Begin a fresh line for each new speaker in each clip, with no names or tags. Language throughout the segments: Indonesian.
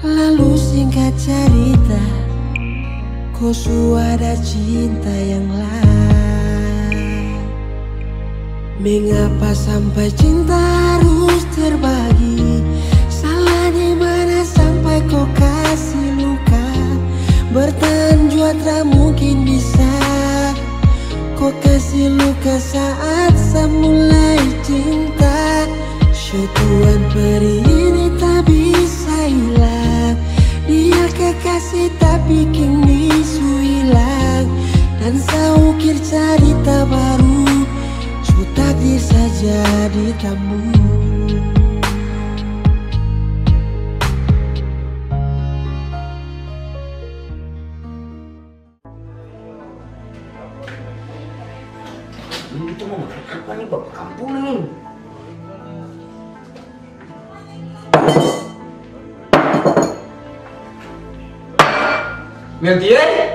Lalu singkat cerita Kau ada cinta yang lain. Mengapa sampai cinta harus terbagi? Salah di mana sampai kau kasih luka? Bertahan jua tak mungkin bisa. Kau kasih luka saat saya mulai cinta. Tuhan peri ini tak bisa hilang kekasih tapi kini su hilang Dan saya ukir cerita baru Su takdir saja di tamu
Ini tuh mau apa nih bapak kampung nih? Melti eh?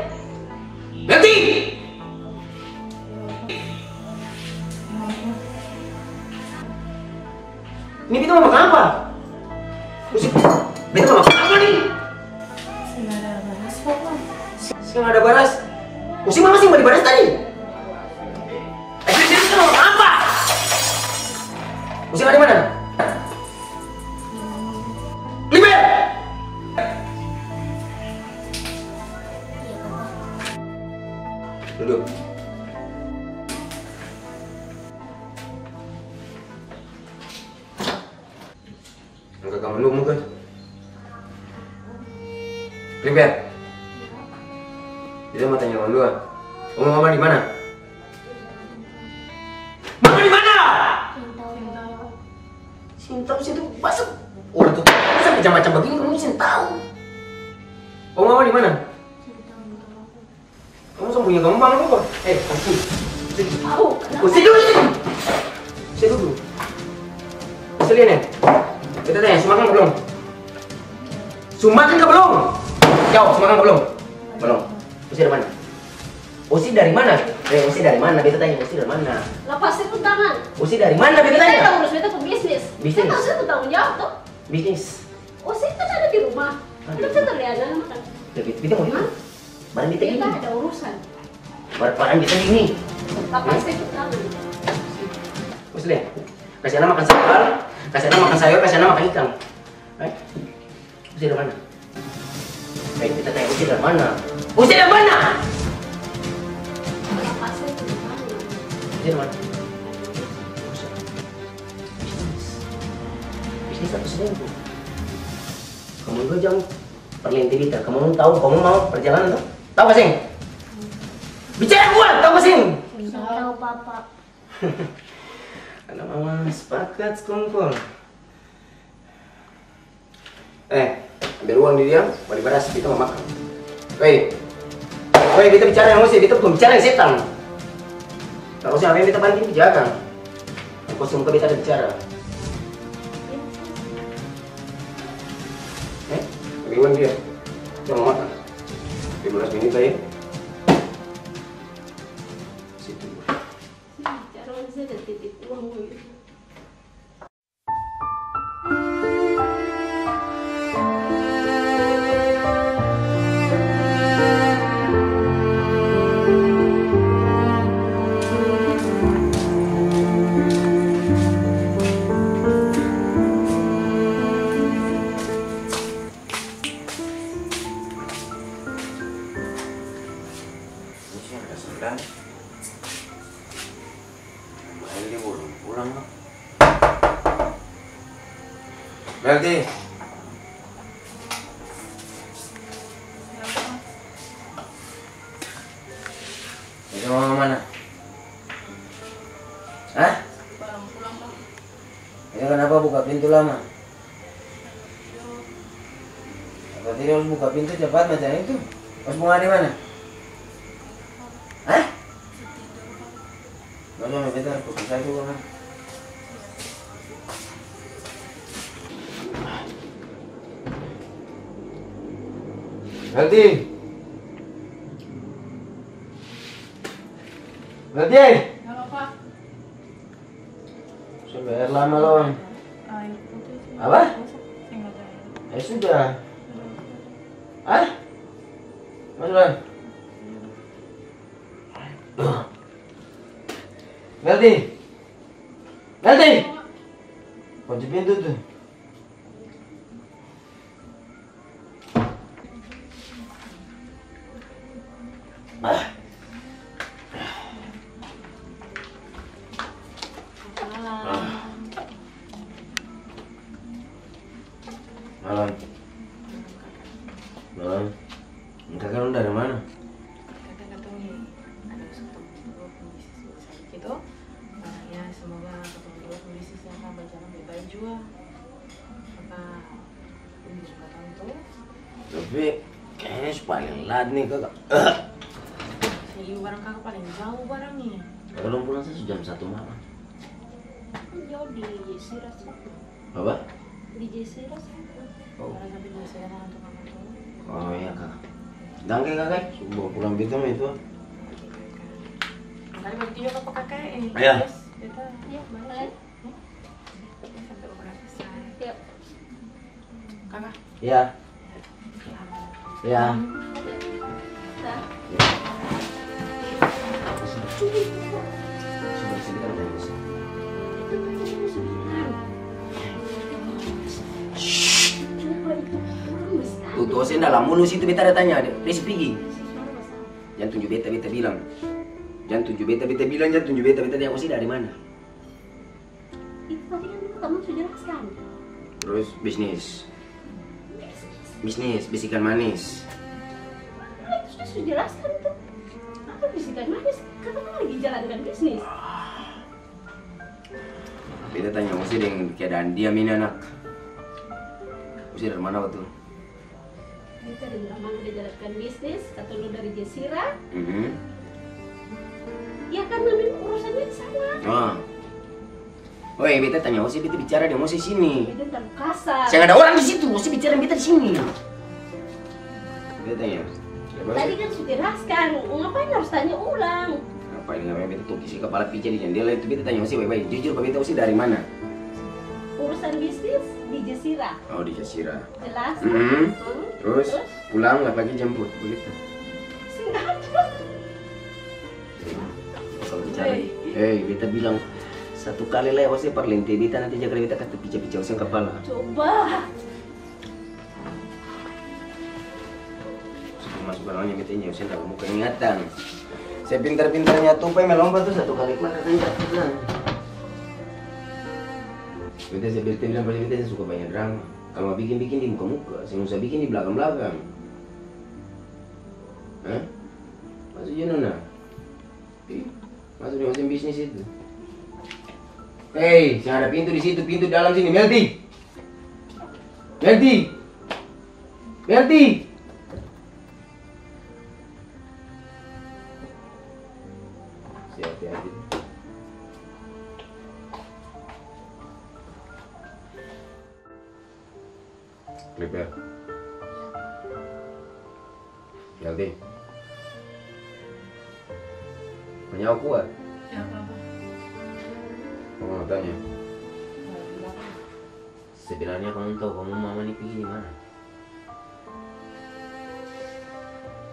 Sinta situ masuk. Udah tuh, masa macam-macam begini kamu sih tahu. Kamu mama di mana? Kamu sembunyi kamu bang apa? Eh, kamu.
Tahu,
Oh, sini dulu, sini. Dulu. Sini nih. Kita tanya, semakan belum? Sumakan ke belum? Jawab, semakan belum? Belum. Usi dari mana? Usi dari mana? Eh, Usi dari mana? Kita tanya, Usi dari mana?
Lepasin tuh tangan.
Usi dari mana? Kita tanya.
udah urus beta ke bisnis. Kita harusnya bertanggung jawab tuh.
Bisnis.
Sih kan ada di rumah. Udah kita terlihat makan.
Kita kita mau
Hah?
Barang kita ini.
Kita ada urusan.
Barang kita ini.
Lepasin tuh tangan.
Muslim, kasih anak makan sambal, kasih anak makan sayur, kasih anak makan ikan. Eh, Usi dari mana? Eh, kita tanya Usi dari mana? Usi dari mana? Bisnis. Bisnis satu selingkuh. Kamu juga jam perlinti kita. Kamu tahu, kamu mau perjalanan tuh? Tahu gak sih? Bicara gua, tahu gak sih?
Tahu papa.
Karena mama sepakat sekongkol. Eh, ambil uang di dia, balik baras, kita mau makan. Woi, woi kita bicara yang musik, kita bukan bicara yang setan. Kalau siapa yang kita banting, jangan. Kosong ke kita ada bicara. Eh, uang dia, kita mau makan. 15 menit lagi. Situ.
Cara saya ada titik uang.
Berarti Berarti
Halo Pak.
Sudah bayar lama loh
juga maka ini tentu
Tapi kayaknya supaya lat nih kakak.
si barang kakak paling jauh barangnya
Kalau pulang saya jam satu malam.
Jauh di Jesira sana.
Apa?
Di Jesira sana.
Oh,
barang untuk kakak
oh ya kakak. Dangke kakak, bawa pulang kita mah itu.
Kali berarti juga apa kakak eh
Iya.
yes,
itu kurang besar.
Tuh tuh saya dalam mulus itu beta ada tanya, Desi pergi. Jangan tunjuk beta beta bilang. Jangan tunjuk beta beta bilang, jangan tunjuk beta beta dia aku sih dari mana.
Itu tadi kan kamu sudah jelaskan.
Terus bisnis. Bisnis, bisikan manis.
Itu sudah jelaskan tuh. Apa bisikan manis? Kakak kan lagi jalankan bisnis.
Beta tanya aku sih dengan keadaan dia ini anak. Aku sih dari mana waktu?
Kita dari mana dia jalankan bisnis? Kata lu dari Jesira.
Mhm.
Ya kan namanya urusannya di sana.
Oh. Oh, beta tanya, sih beta bicara dia mau sih sini.
Itu terlalu kasar.
Saya nggak ada orang di situ, sih bicara beta di sini. Beta tanya. "Siapa
Tadi
sih?"
kan sudah jelaskan. Ngapain harus tanya ulang?
Ngapain ngapain beta tuh kisi kepala pica di jendela itu beta tanya, sih baik-baik. Jujur, Pak beta sih dari mana?
Urusan bisnis di Jesira.
Oh di Jasira.
Jelas?
Mhm.
Hmm?
Terus pulang nggak pagi jemput begitu.
Sengaja.
Kalau bicara, hei beta bilang satu kali lewat sih parlente beta nanti jaga beta kata pica-pica usang kepala.
Coba.
Masuk barangnya beta ini usang dalam muka ingatan. Saya pintar-pintarnya tupai melompat tuh satu kali keluar kan jatuh Beta saya beta bilang pada beta saya suka banyak drama. Kalau mau bikin-bikin di muka-muka, saya nggak usah bikin di belakang-belakang. Hah? Masuk aja nona. Masuk di mesin bisnis itu. Hei, saya ada pintu di situ, pintu dalam sini. Melti, Melti, Melti. Hati-hati. Clipper. Melti. Punya aku
ya
Kamu mau tanya. Sebenarnya kamu tahu kamu mama nih pergi di mana?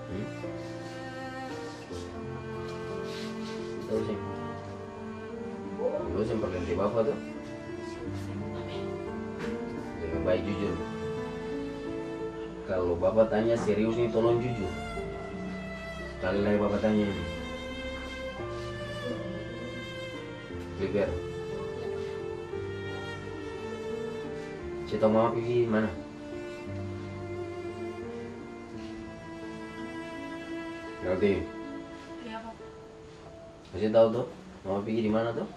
Hmm? Tahu sih. Dulu sih perganti bapak tuh. Dengan baik jujur. Kalau bapak tanya serius nih tolong jujur. Sekali lagi bapak tanya ini. Clipper. Cerita mama pergi mana? Nanti,
ya apa
masih tahu tuh mama pergi di mana tuh?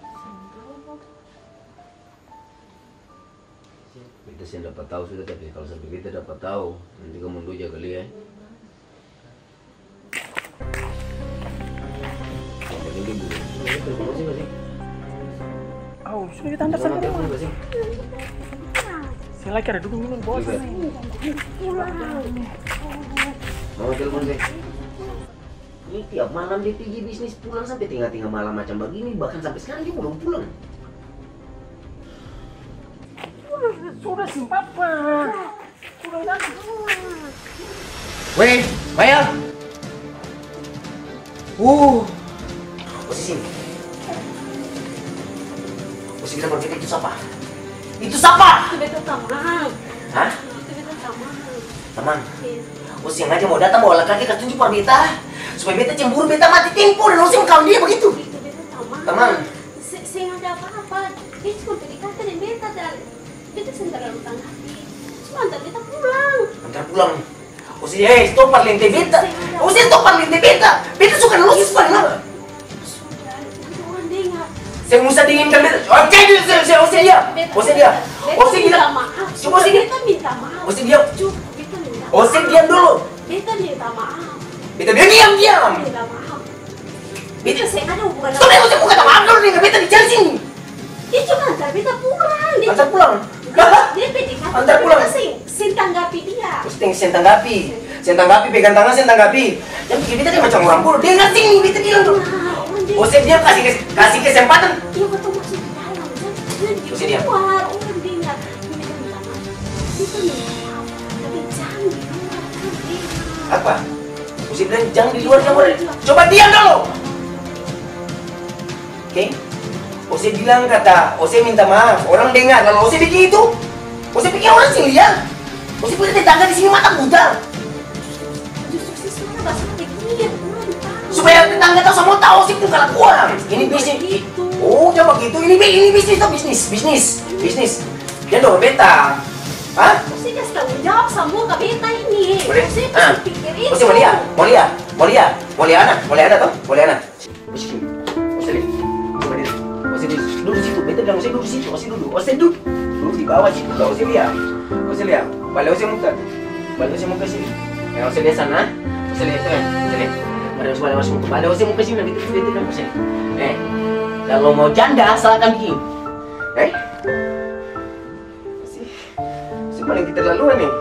Kita sih dapat tahu sudah tapi kalau sampai kita dapat tahu nanti kamu dulu jaga kali ya. Kasih.
Oh, sudah kita antar sampai rumah. Saya lagi ada duduk dulu bos.
Mau telepon deh. Ini tiap malam dia pergi bisnis pulang sampai tengah-tengah malam macam begini bahkan sampai sekarang dia belum pulang.
Sudah sih papa. Sudah datang.
Weh, Maya. Uh. Posisi. Posisi kita berpikir itu siapa? Itu siapa?
Itu betul tamang.
Hah?
Itu betul tamang.
Teman. Oh sengaja mau datang bawa laki-laki ke tunjuk par beta supaya beta cemburu beta mati tempo dan using kau dia begitu.
Itu betul tamang.
Teman.
Saya ada apa-apa. Dia cuma PDKT dan beta dan beta sedang terlalu tanggapi. Cuma antar beta pulang.
Antar pulang. Usih eh stop par lente beta. Usih stop par lente beta. Beta suka nulis par Saya musa dinginkan beta. Oke, saya saya usih dia. Usih dia.
Minta
dia.
maaf.
Coba sini.
Beta minta maaf.
Usih dia. Usih diam dulu.
Beta minta maaf.
Beta dia diam diam.
Minta maaf.
Beta
saya ada hubungan
Sudah
apa-
usih buka maaf dulu nih beta di sini.
Dia cuma antar beta pulang. Dia
Antar pulang.
Dia PDKT.
Antar pulang.
Sing tanggapi dia.
Terus ting sen tanggapi. Sen tanggapi pegang tangan sen tanggapi. Yang bikin beta dia macam orang bodoh. Dia ngerti nih beta bilang tuh.
Nah, orang dia.
Dia kasih kasih kesempatan.
Dia waktu masuk ke dalam. Jangan di
Usir dia.
luar. Orang. Beta minta maaf. Beta minta maaf. Tapi jangan di luar.
Apa? Usih bilang jangan di luar boleh. Coba diam dulu. Oke? Ose bilang kata, Ose minta maaf. Orang dengar kalau Ose itu, Ose pikir orang sih lihat. Ose punya tetangga di sini mata buta. Supaya tetangga tahu semua tahu Ose itu kelakuan. Ini bisnis.
Begitu.
Oh, coba gitu. Ini ini bisnis tuh bisnis, bisnis, bisnis. Dia dorong beta. Hah?
Saya kasih tanggung jawab sama ke beta ini.
Boleh? Ah.
pikir itu.
Anak, anak tuh, lihat anak. Coba duduk situ, beta bilang duduk situ, duduk, duduk, duduk di bawah situ, lihat, lihat, balik Ose muka, balik Ose muka sini, ya Ose lihat sana, Ose lihat tuh, Ose lihat, balik Ose balik Ose muka, balik Ose muka sini, gitu, beta bilang Ose, eh, kalau mau janda silakan bikin, eh, Ose, Ose paling keterlaluan nih.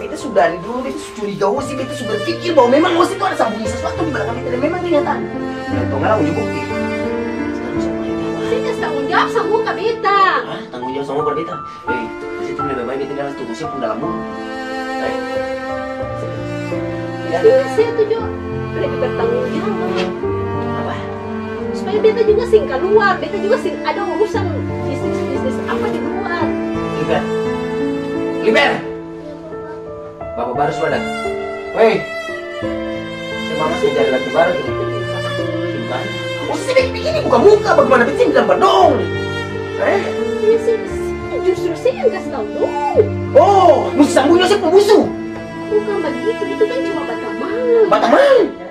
Beta sudah dari dulu beta curiga Osi, beta sudah berpikir bahwa memang Osi itu ada sambungi sesuatu di belakang beta dan memang kenyataan. Dan tau nggak uji bukti.
Kasih tanggung jawab sama ke beta.
Hah? Tanggung jawab sama berbeda. Eh, Osi itu lebih baik beta dalam tubuh saya pun dalam mulut. Eh,
Ya, saya tuh juga lebih bertanggung jawab.
apa?
Supaya beta juga sing keluar, beta juga sing ada urusan bisnis bisnis apa di luar.
Liber. Liber. Bapak baru sudah. Woi. Saya mama sudah cari laki baru tuh. Gimana? Osi sih begini buka muka, bagaimana beta bilang dong? Eh?
Justru saya yang kasih tahu dong.
Oh, mesti sambungnya si pembusu.
Bukan begitu, itu kan cuma bataman.
But Batman!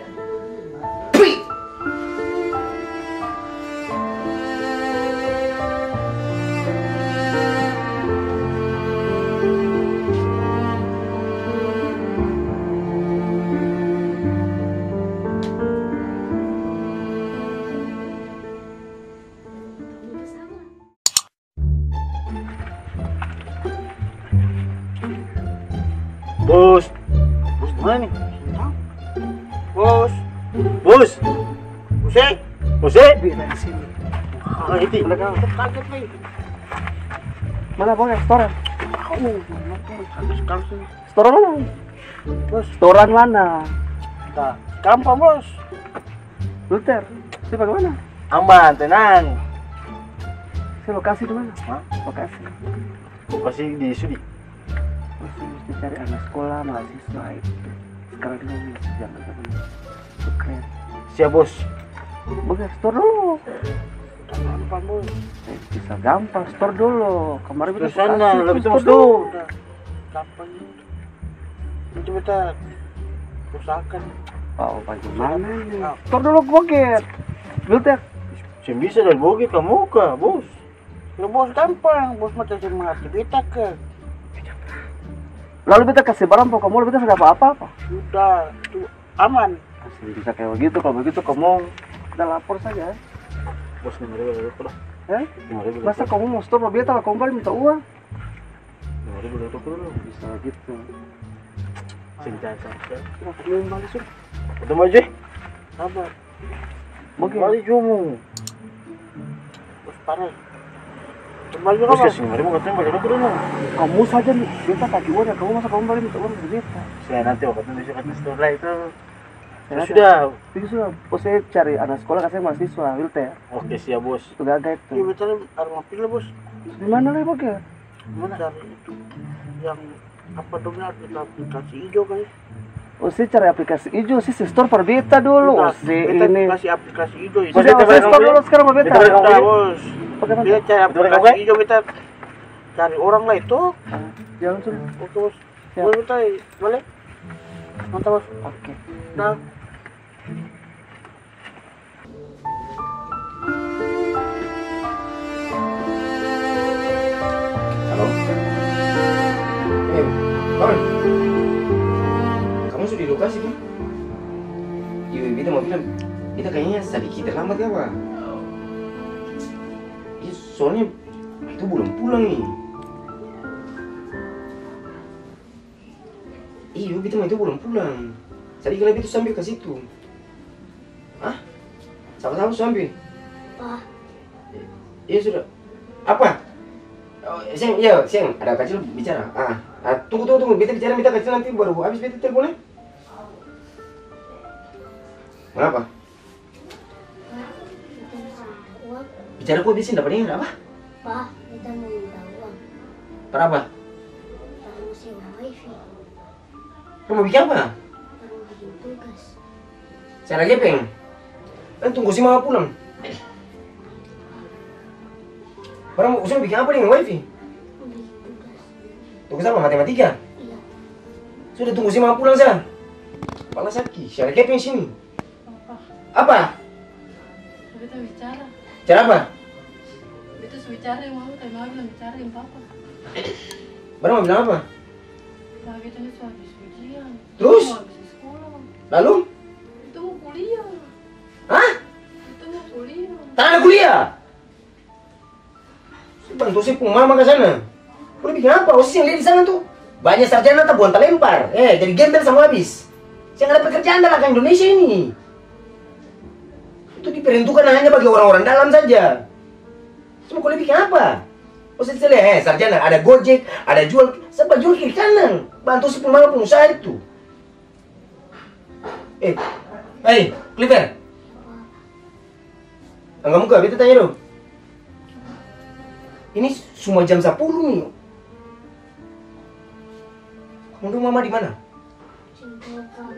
Mana bang restoran? Restoran mana? Bos. Restoran mana? Nah, gampang bos. Luther. Siapa ke mana? Aman, tenang. Si lokasi di mana? Lokasi. Lokasi di Sudi. Masih mesti cari anak sekolah, mahasiswa itu. Sekarang ini jangan sampai keren. Siap bos. Bos, store dulu. Gampang bos. Eh, bisa gampang, store dulu. Kemarin kita sana, lebih tunggu tuh. Gampang. Itu kita usahakan. Oh, bagaimana ini? Store dulu bokit. Filter.
Sih bisa dari bogi ke muka, bos.
Ya bos gampang, bos mah jadi mengerti beta ke. Lalu beta kasih barang pokok kamu, beta sudah apa-apa. Sudah, itu aman. Kasih bisa kayak begitu, kalau begitu kamu kita lapor saja.
Bos lima ribu dari itu lah.
Eh?
Lima ribu
Masa kamu mau store sama beta, kamu balik minta uang?
Lima ribu dari itu dulu.
Bisa gitu. Nah, kamu balik.
Udah mau balik jumu.
Bos parah.
Kembali
Bos kasih lima ribu katanya balik aku dulu.
Kamu saja nih, beta kaki uang ya, kamu masa kamu balik minta uang.
Saya nanti waktu kan setelah itu.
Saya
Sudah.
Itu sudah, bos saya cari anak sekolah kasih mahasiswa, Wilter.
Oke siap bos.
Itu gagal
Iya
itu.
betul harus ngopi lah bos.
Di mana lagi bos ya?
Mana cari itu yang apa namanya aplikasi hijau kan?
Oh, saya cari aplikasi hijau, sih store per beta dulu. Oh, si ini.
kasih aplikasi hijau.
Bos, saya store dulu sekarang per beta. Bos.
Dia cari aplikasi hijau kita cari orang lah itu.
Jalan sudah.
Oke bos.
Siap.
Boleh minta boleh. Mantap bos.
Oke.
Nah.
Kamu sudah di lokasi kan? Iya, kita mau bilang, kita kayaknya sedikit terlambat ya, Pak? Iya, soalnya itu belum pulang nih. Iya, kita mah itu belum pulang. Tadi kenapa itu sampai ke situ? Hah? Sama-sama sampai?
Pak,
Iya sudah. Apa? Oh, Seng, iya, Seng, ada kecil bicara. Ah, ah, tunggu, tunggu, tunggu. Beta bicara, beta kecil nanti baru habis beta teleponnya. Kenapa?
Minta uang.
Bicara kok di sini dapat dengar apa?
Pak, kita mau minta uang.
Berapa?
Kita mau sewa wifi.
Kamu mau bikin apa?
Kita mau bikin tugas.
Saya lagi peng. Kan tunggu si mama pulang. Orang mau usul bikin apa dengan wifi?
Mau tugas.
Apa? Matematika?
Iya.
Sudah tunggu si mama pulang sana. Kepala sakit. Lagi peng sini.
Apa?
Apa?
Beta bicara.
Cara apa?
Sudah bicara yang mau, tapi mau bilang bicara yang papa.
Baru mau bilang apa?
Nah, beta ini habis ujian.
Terus?
Mau.
Lalu? Bantu si mama ke sana. Udah bikin apa? Osis yang lihat di sana tuh. Banyak sarjana tak buang lempar. Eh, jadi gembel sama habis. Saya ada pekerjaan dalam Indonesia ini. Itu diperuntukkan hanya bagi orang-orang dalam saja. Cuma kuliah bikin apa? Osis lihat, eh, sarjana ada gojek, ada jual, sebab jual kiri kanan. Bantu si mama pengusaha itu. Eh, hey, Clipper. Enggak muka, kita tanya dong. Ini semua jam 10 nih. Menurut mama di mana?
Kamu.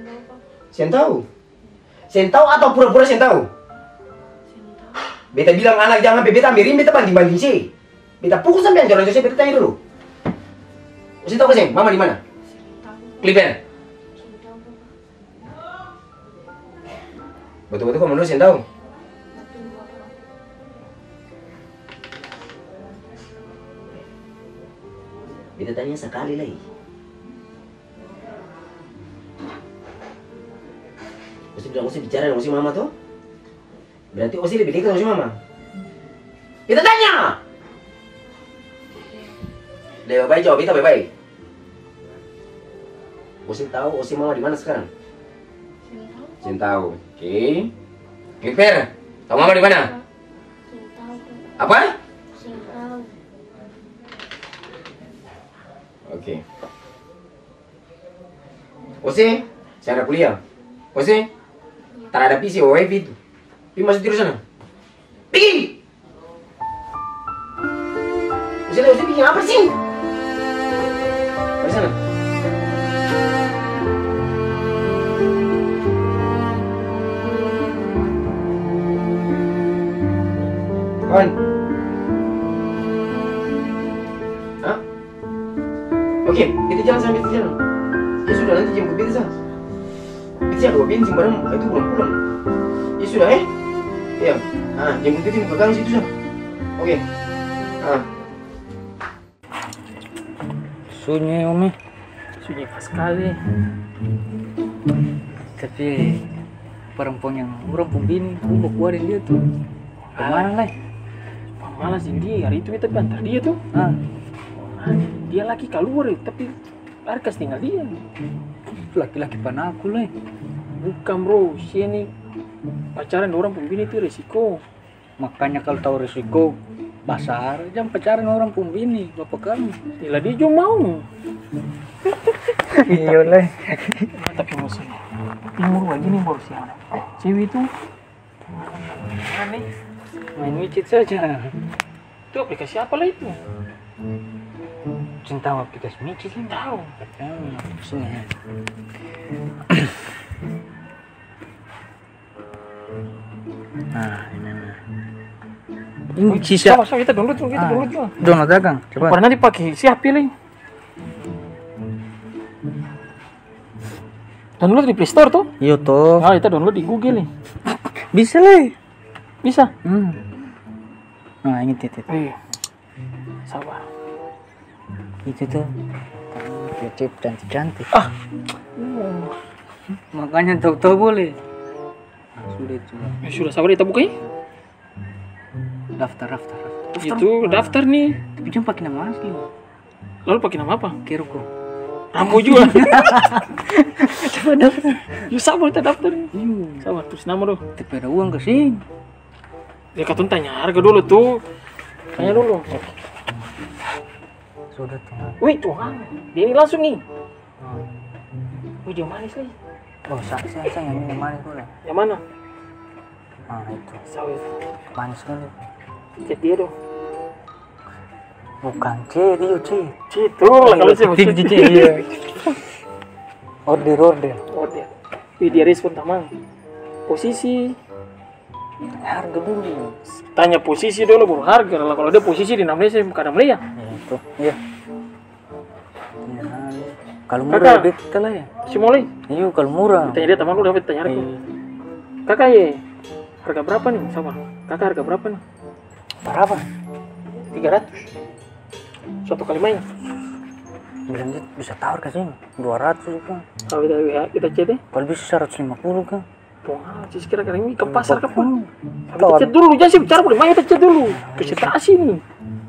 Sen tahu. Sen tahu atau pura-pura sen tahu? Beta bilang anak jangan beta ambil beta banting-banting sih. Beta pukul sampai jalan beta tanya dulu. Sen tahu Sen? Mama di mana?
Bapak.
Betul-betul kok menurut sen tahu? Beta tanya sekali lagi. Osi bilang Osi bicara dengan Osi mama tuh? Berarti Osi lebih dekat sama mama? Kita tanya! Lebih baik jawab kita baik-baik. Osi tahu Osi mama di mana sekarang? Tahu. Oke. Clipper, tahu mama di mana?
Cinta Bapak.
Apa?
Cinta.
Oke. Osi, saya ada kuliah. Osi, tak ada PC wifi itu. Pergi masuk tidur sana. Pergi! Osi, Osi bikin apa sih? Mari sana. Kawan. Oke, kita jalan sampai kita jalan. Ya sudah nanti jemput beta sah. Beta ada bensin barang itu belum pulang. Ya sudah eh. Iya. Ah, jemput beta di gang situ sah. Oke. Ah,
sunyi umi sunyi sekali tapi perempuan yang orang pembini aku mau keluarin dia tuh ke mana lah
Malas dia, hari itu kita bantar dia tuh.
ah
Dia lagi keluar, tapi Arkas tinggal dia.
laki-laki panaku lah
Bukan bro, sini pacaran orang pembini itu resiko.
makanya kalau tahu risiko pasar jam pacaran orang pembini bapak kamu
Gila dia juga mau.
iya lah
Tapi musim. Timur lagi nih bos yang mana? Cewek itu aneh.
main micit saja
Itu aplikasi apa lah itu?
Micit kan
Tahu.
Hmm, sini nah ini nah. ini sisa
Sama kita download tuh, kita
Ah.
download tuh.
download dagang coba
Pernah dipakai siapa pilih? Download di Play Store tuh.
iya toh
Nah, kita download di Google nih.
bisa lah
Bisa.
hmm. nah ini titik
Eh. Sabar.
Itu tuh titip cantik cantik
Ah.
makanya tahu-tahu boleh nah, sudah itu
Ya sudah sabar kita buka ya.
daftar daftar daftar
Itu daftar nih.
tapi jangan pakai nama asli
Lalu pakai nama apa?
Kirko
Rambo juga. Coba daftar. Yuk sabar kita daftar. nih.
iya
Sabar tulis nama dulu.
tapi ada uang ke sini
Ya katun tanya harga dulu tuh. Tanya dulu.
Sudah tuh
Wih, Tuhan. Dia ini langsung nih. Wih, dia manis nih.
oh saya saya saya yang minum manis boleh
Yang mana?
nah itu
Sawit.
manis sekali
Cek dia dong.
bukan C dia C
Citu lah kalau
Tik, tik, tik, iya. order order
dia. Wih, dia respon tamang. Posisi.
harga dulu
Tanya posisi dulu baru harga. Kalau dia posisi di namanya saya kadang ya.
ya itu iya Ya, kalau murah
Kakak.
kita lah ya
Si mulai.
iya kalau murah
Tanya dia teman lu dapat tanya harga.
Iya.
Kakak ye. Harga berapa nih? Sama. Kakak harga berapa nih?
berapa
300 Satu kali main.
bilang dia bisa tawar ke sini 200 kan
Kalau kita kita chat deh.
kalau bisa 150 kan
Wah, sih kira kira ini ke pasar ke?
Hmm.
Kita chat dulu, jangan sih bicara boleh main kita chat dulu. Presentasi nih.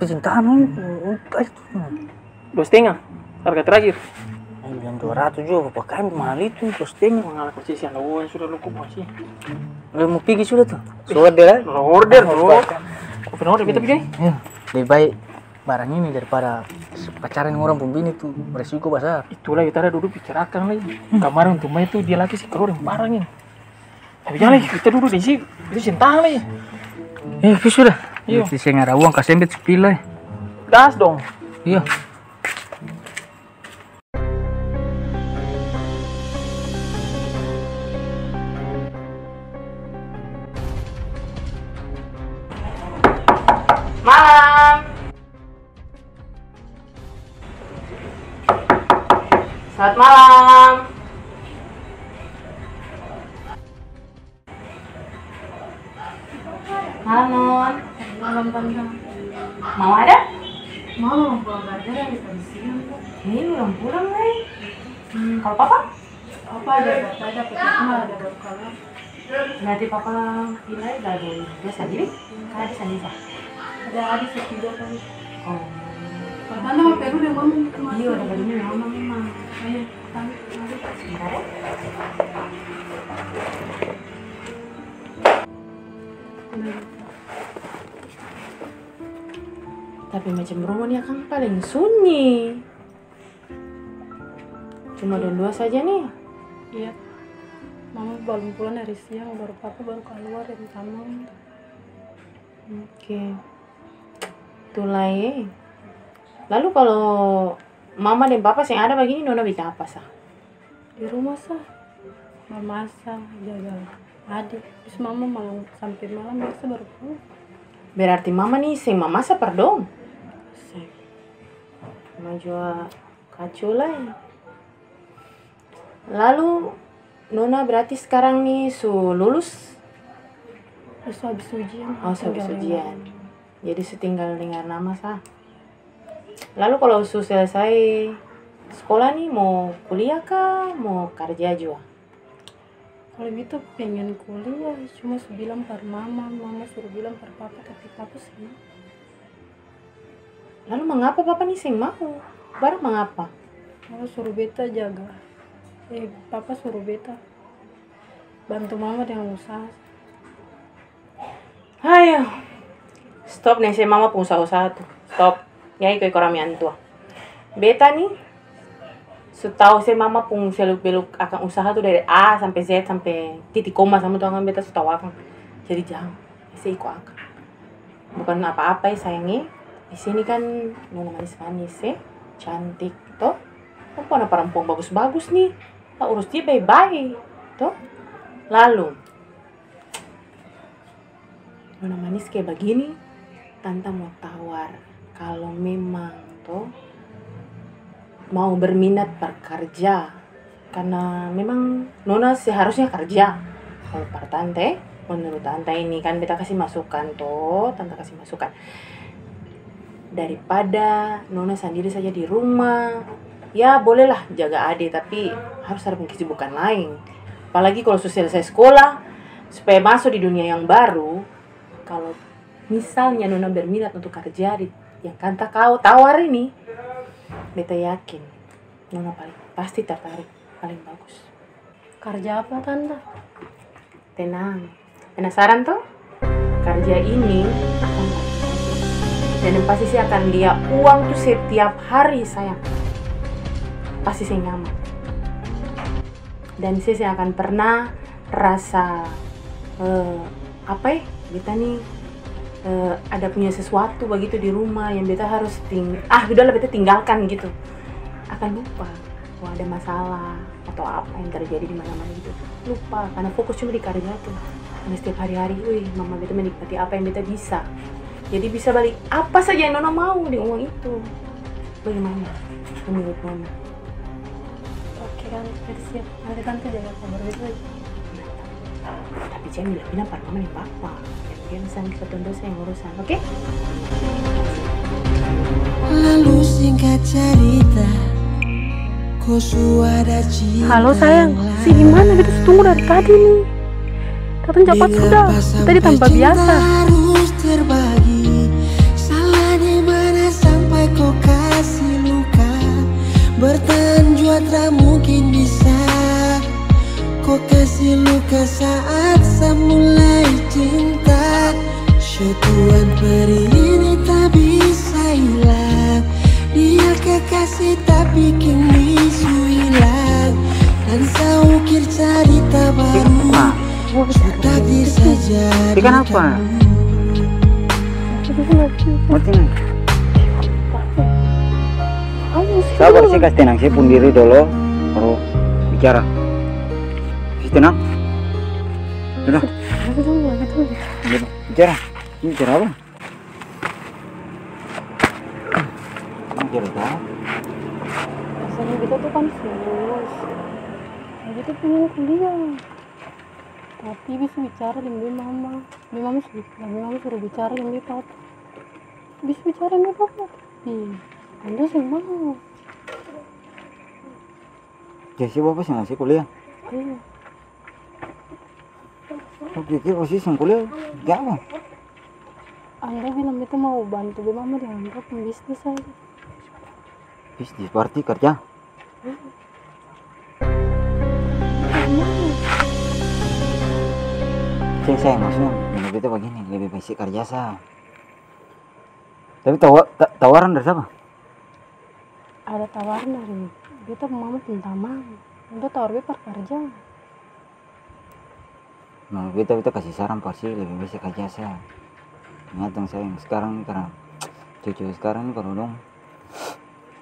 kecintaan entah itu
Dua setengah. Harga terakhir.
Yang bilang 200 juga pakaian mahal itu terus tengok
Mengalah posisi anda oh, sudah lu sih.
udah mau pergi sudah tuh sudah deh
order bro. Kopi order kita pergi.
ya lebih baik barang ini daripada pacaran orang pembini tuh resiko besar
Itulah kita ada duduk bicarakan lagi. Kemarin untuk main itu dia lagi sih keluar yang barang ini. Tapi jangan lagi kita duduk di sini. Itu cinta lagi.
eh itu sudah
Iya.
Iya. nggak ada uang kasih embet sepilai
Gas dong.
iya
Selamat malam. Malam Non. Malam Tante. Mau ada? Mau pulang kerja dari tadi siang. Ini belum pulang nih. Hmm, kalau papa? Papa ada papa ada papa cuma ada bekal. Nanti papa pilih diri. Kan ada Sanisa. Ada adik ketiga kali. Tapi macam rumah ini akan paling sunyi. Cuma ada dua saja nih.
Iya. Mama belum pulang dari siang, baru papa baru keluar dari taman.
Oke. Itulah ya. Lalu kalau mama dan papa yang ada begini, Nona bikin apa sah?
Di rumah sah. Mama masak, jaga adik. Terus mama malam sampai malam biasa baru pulang.
Berarti mama nih sing mama per dong. Kacau lah ya. Lalu Nona berarti sekarang nih su lulus
Terus habis ujian.
Oh, habis ujian. Jadi setinggal dengar nama sah. Lalu kalau su selesai sekolah nih mau kuliah kah? Mau kerja juga?
Kalau gitu pengen kuliah, cuma su bilang per mama, mama suruh bilang per papa, tapi papa sih.
Lalu mengapa papa nih sing mau? Baru mengapa?
Mama suruh beta jaga. Eh, papa suruh beta bantu mama dengan usaha.
Ayo, stop nih saya mama pun usaha-usaha tuh. Stop. Ya ikut koramian tua. Beta nih setahu saya mama pun seluk beluk akan usaha tuh dari A sampai Z sampai titik koma sama tuh akan beta setahu akan. Jadi jangan. Saya ikut akan. Bukan apa-apa ya sayangnya. Di sini kan nona manis-manis ya, cantik toh. Ada perempuan bagus-bagus nih? Tak urus dia baik-baik, toh. Lalu, nona manis kayak begini, tante mau tawar kalau memang tuh mau berminat berkerja karena memang nona seharusnya kerja kalau par tante menurut tante ini kan beta kasih masukan tuh tante kasih masukan daripada nona sendiri saja di rumah. Ya bolehlah jaga adik tapi harus ada kesibukan lain. Apalagi kalau selesai sekolah supaya masuk di dunia yang baru. Kalau misalnya nona berminat untuk kerja di yang kanta kau tawar ini beta yakin nona paling pasti tertarik paling bagus.
Kerja apa tante?
tenang. Penasaran tuh kerja ini akan dan yang pasti saya akan lihat uang tuh setiap hari sayang. Pasti saya nyaman. Dan saya, saya akan pernah rasa eh, apa ya kita nih eh, ada punya sesuatu begitu di rumah yang beta harus ting ah udahlah beta tinggalkan gitu. Akan lupa wah ada masalah atau apa yang terjadi di mana-mana gitu. Lupa karena fokus cuma di kerja tuh. Karena setiap hari-hari wih mama beta menikmati apa yang beta bisa jadi bisa balik apa saja yang nona mau di uang itu bagaimana menurut nona
Oke kan, siap. Nanti tante jaga kabar itu aja.
tapi jangan bilang-bilang pada mama dan papa biar bisa kita tunda saya yang urusan oke
Lalu singkat cerita
Halo sayang, si gimana? Kita tunggu dari tadi nih. Datang cepat sudah. Kita di tempat biasa.
Kau kasih luka. Bertahan jua tak mungkin bisa. Kau kasih luka saat saya mulai cinta. Syutuan peri ini tak bisa hilang. Dia kekasih tapi kini su hilang. Dan saya ukir cerita baru. Takdir saja
Ikan apa? Mati Sabar sih kasih tenang, saya pun diri dulu baru bicara. Kasih tenang. Udah, udah, bicara. Ini bicara apa? Bicara apa?
Rasanya kita tuh kan serius. Kita pengen kuliah. Tapi bisa bicara dengan mama. Bi mama suruh, bi mama suruh bicara dengan papa. Bisa bicara dengan papa. Tapi anda sih mau.
Jadi bapak sih masih kuliah.
Iya.
Oke, oke, posisi yang kuliah. Jangan.
Anda bilang itu mau bantu bi mama dianggap bisnis aja.
Bisnis berarti kerja. Saya saya maksudnya menurut itu begini lebih baik sih kerja sah. Tapi tawa, ta- tawaran dari siapa?
Ada tawaran dari kita mama tentang. Untuk tawar bi per kerja.
Menurut kita kita kasih saran pasti lebih sih kerja sah. Ingat dong sayang sekarang karena cucu sekarang kalau dong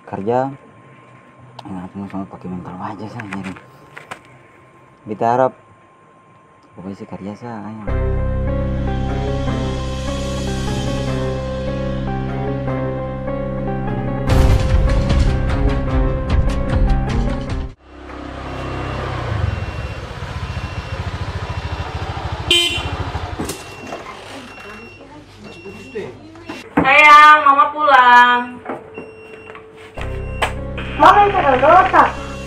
kerja ingat dong sama pakai mental aja sah jadi kita harap pokoknya sih kerja sah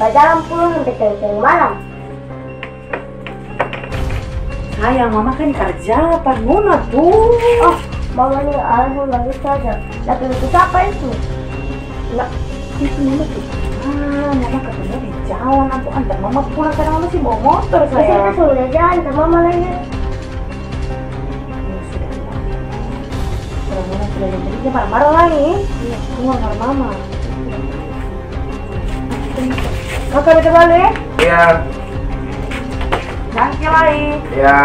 berjalan pulang sampai tengah malam.
sayang mama kan kerja nona tuh
Oh, mama ini alasan lagi saja. Itu siapa itu?
lah itu mama tuh ah mama ketemu di jalan aku antar mama pulang karena mama sih bawa motor
Saya
sayang
kan sudah jalan sama mama lagi.
Ya sudah,
sudah jadi dia marah-marah lagi.
Iya, marah mama.
Kakak bisa balik?
Iya,
Jangan lagi.
iya.